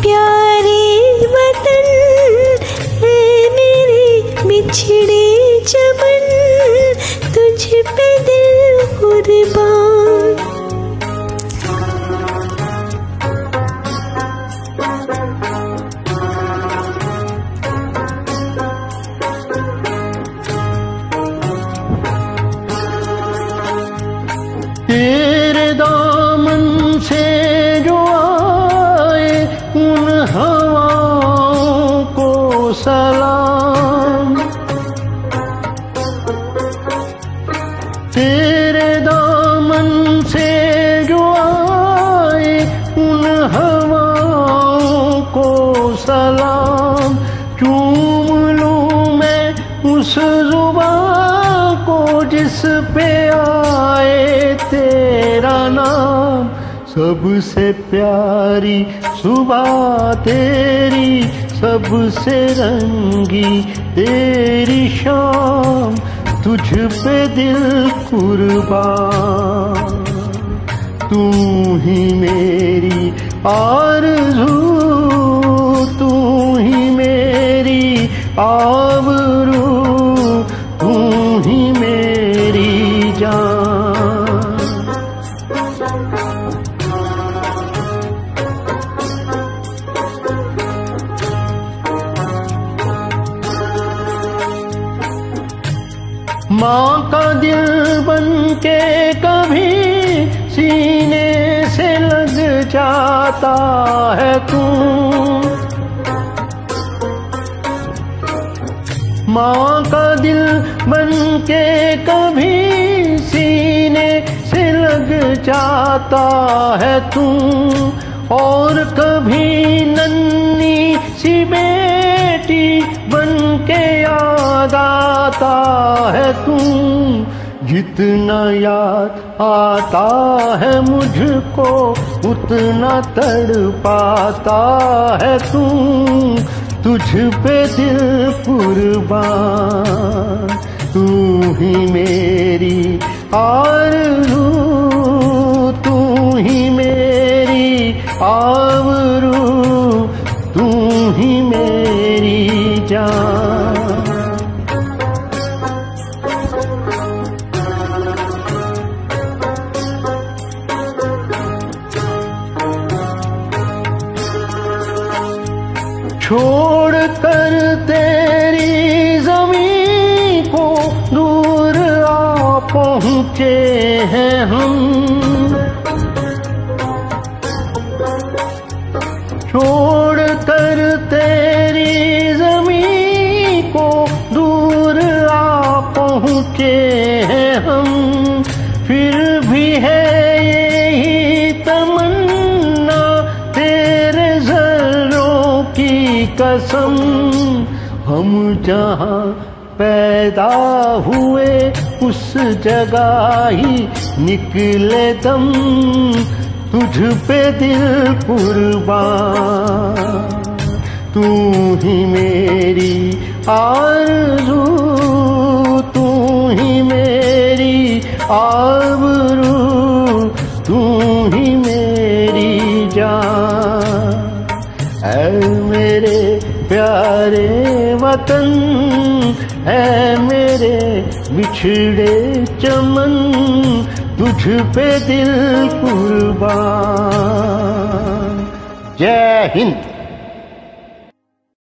प्यारे वतन है मेरे बिछड़े चमन तुझ पे दिल कुर्बान Mm-hmm. सबसे प्यारी सुबह तेरी, सबसे रंगी तेरी शाम, तुझ पे दिल कुर्बान। तू ही मेरी आरज़ू तू ही मेरी जान। माँ का दिल बन के कभी सीने से लग जाता है तू। माँ का दिल बन के कभी सीने से लग जाता है तू। और कभी नन्नी सी बेटी बन के याद आता है तू। जितना याद आता है मुझको, उतना तड़ पाता है तू। तुझ पे दिल कुर्बान तू ही मेरी और तू ही मेरी आवरू तू ही मेरी जान। छोड़ कर तेरी ज़मीन को दूर आ पहुँचे हैं हम। छोड़ कर तेरी ज़मीन को दूर आ पहुँचे हैं हम। कसम, हम जहाँ पैदा हुए, उस जगह ही निकले दम, तुझ पे दिल कुर्बान। तू ही मेरी आरज़ू तू ही मेरी आवरू तू ही मेरी जान। है मेरे प्यारे वतन है मेरे बिछड़े चमन तुझ पे दिल कुर्बान। जय हिंद।